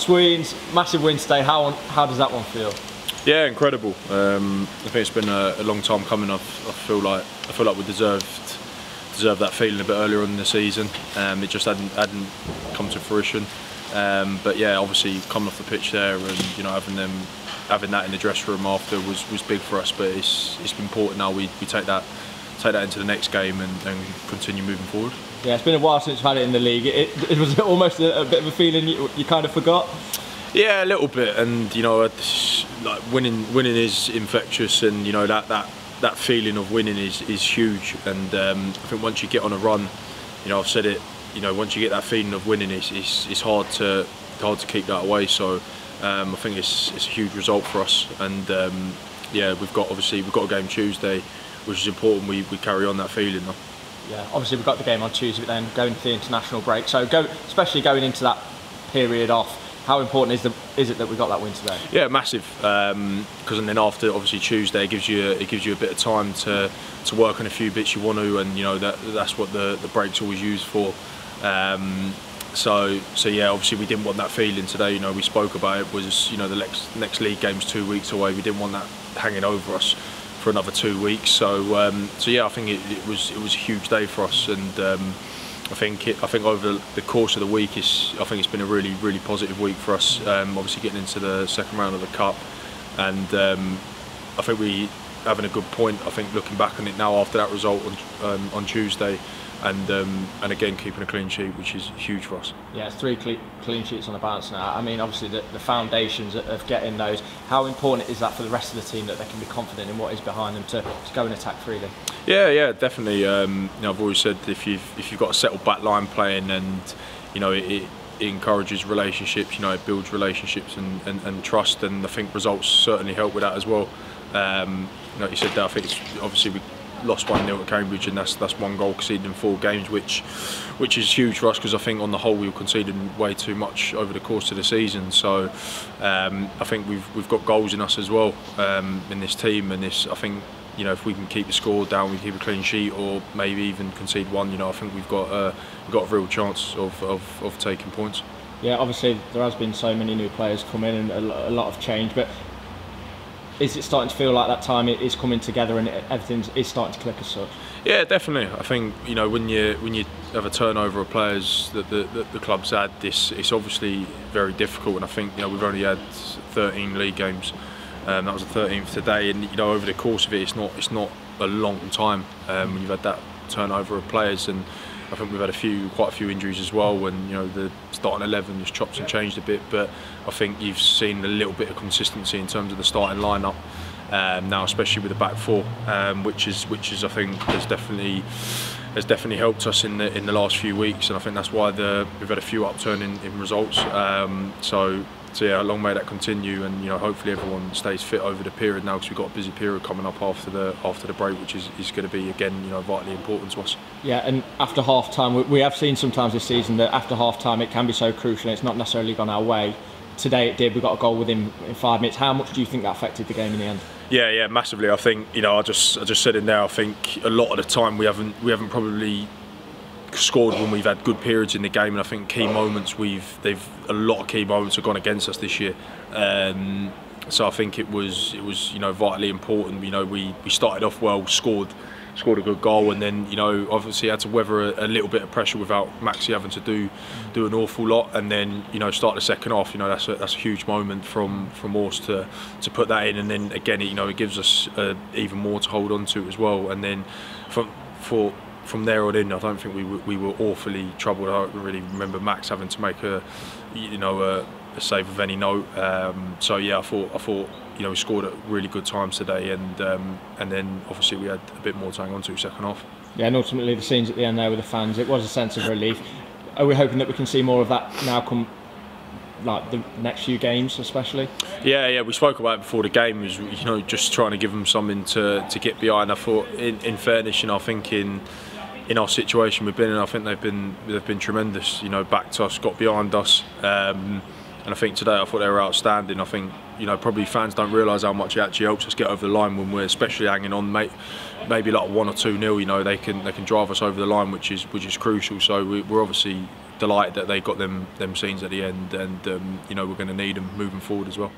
Sweens, massive win today. How how does that one feel? Yeah, incredible. Um, I think it's been a, a long time coming. I've, I feel like I feel like we deserved deserved that feeling a bit earlier on in the season. Um, it just hadn't hadn't come to fruition. Um, but yeah, obviously coming off the pitch there and you know having them having that in the dressing room after was, was big for us. But it's it's important now we, we take that take that into the next game and, and continue moving forward. Yeah, it's been a while since we've had it in the league. It, it was almost a, a, bit of a feeling you, you kind of forgot. Yeah, a little bit, and you know, like winning winning is infectious, and you know that that that feeling of winning is is huge. And um, I think once you get on a run, you know, I've said it. You know, once you get that feeling of winning, it's it's, it's hard to hard to keep that away. So um, I think it's it's a huge result for us, and um, yeah, we've got obviously we've got a game Tuesday, which is important. We we carry on that feeling. Though. Yeah, obviously we've got the game on Tuesday, but then going to the international break. So go, especially going into that period off. How important is the is it that we got that win today? Yeah, massive. Because um, and then after obviously Tuesday, it gives you it gives you a bit of time to to work on a few bits you want to, and you know that that's what the the break's always used for. Um, so so yeah, obviously we didn't want that feeling today. You know, we spoke about it was you know the next next league game's two weeks away. We didn't want that hanging over us for another two weeks. So um, so yeah, I think it, it, was it was a huge day for us, and um, I think it, I think over the course of the week, is I think it's been a really really positive week for us. Um, obviously getting into the second round of the cup, and um, I think we having a good point. I think looking back on it now after that result on, um, on Tuesday and um, and again keeping a clean sheet, which is huge for us. Yeah, it's three clean sheets on the bounce now. I mean, obviously the, the foundations of getting those. How important is that for the rest of the team that they can be confident in what is behind them to, to go and attack freely? Yeah, yeah, definitely. Um, you know, I've always said if you've if you've got a settled back line playing and you know it, it, it encourages relationships, you know, it builds relationships and, and, and, trust, and I think results certainly help with that as well. Um, you you said I it's obviously we lost 1-0 at Cambridge and that's that's one goal conceded in four games which which is huge for us because I think on the whole we were conceding way too much over the course of the season. So um, I think we've we've got goals in us as well um, in this team and this I think you know if we can keep the score down we keep a clean sheet or maybe even concede one you know I think we've got uh, we've got a real chance of, of, of taking points. Yeah, obviously there has been so many new players come in and a lot of change, but is it starting to feel like that time is coming together and everything is starting to click as such? Yeah, definitely. I think you know when you when you have a turnover of players that the, that the club's had, this it's obviously very difficult. And I think you know we've only had 13 league games. Um, that was the 13th today, and you know over the course of it, it's not it's not a long time um, when you've had that turnover of players and I think we've had a few, quite a few injuries as well, When you know the starting eleven has chopped and changed a bit. But I think you've seen a little bit of consistency in terms of the starting lineup um, now, especially with the back four, um, which is which is I think has definitely has definitely helped us in the in the last few weeks, and I think that's why the, we've had a few upturn in, in results. Um, so so yeah, long may that continue, and you know hopefully everyone stays fit over the period now because we've got a busy period coming up after the after the break, which is, is going to be again you know vitally important to us. Yeah, and after half time, we, we have seen sometimes this season that after half time it can be so crucial. and It's not necessarily gone our way. Today it did. We got a goal within in five minutes. How much do you think that affected the game in the end? Yeah, yeah, massively. I think you know I just I just said in there. I think a lot of the time we haven't we haven't probably scored when we've had good periods in the game, and I think key moments we've they've a lot of key moments have gone against us this year. Um, so I think it was it was you know vitally important. You know we, we started off well, scored scored a good goal, and then you know obviously had to weather a, a, little bit of pressure without Maxi having to do do an awful lot, and then you know start the second half. You know that's a, that's a huge moment from from Morse to to put that in, and then again it, you know it gives us uh, even more to hold on to as well, and then from for from there on in, I don't think we were, we were awfully troubled. I don't really remember Max having to make a, you know, a, a save of any note. Um, so yeah, I thought I thought you know we scored at really good times today, and um, and then obviously we had a bit more to hang on to second half. Yeah, and ultimately the scenes at the end there with the fans, it was a sense of relief. Are we hoping that we can see more of that now come like the next few games especially yeah yeah we spoke about it before the game was you know just trying to give them something to, to get behind I thought in, in fairness you know I think in in our situation we've been in, I think they've been they've been tremendous. You know, backed us, got behind us, um, and I think today I thought they were outstanding. I think you know probably fans don't realise how much it actually helps us get over the line when we're especially hanging on, mate. Maybe like one or two nil, you know, they can they can drive us over the line, which is which is crucial. So we, are obviously delighted that they got them them scenes at the end, and um, you know we're going to need them moving forward as well.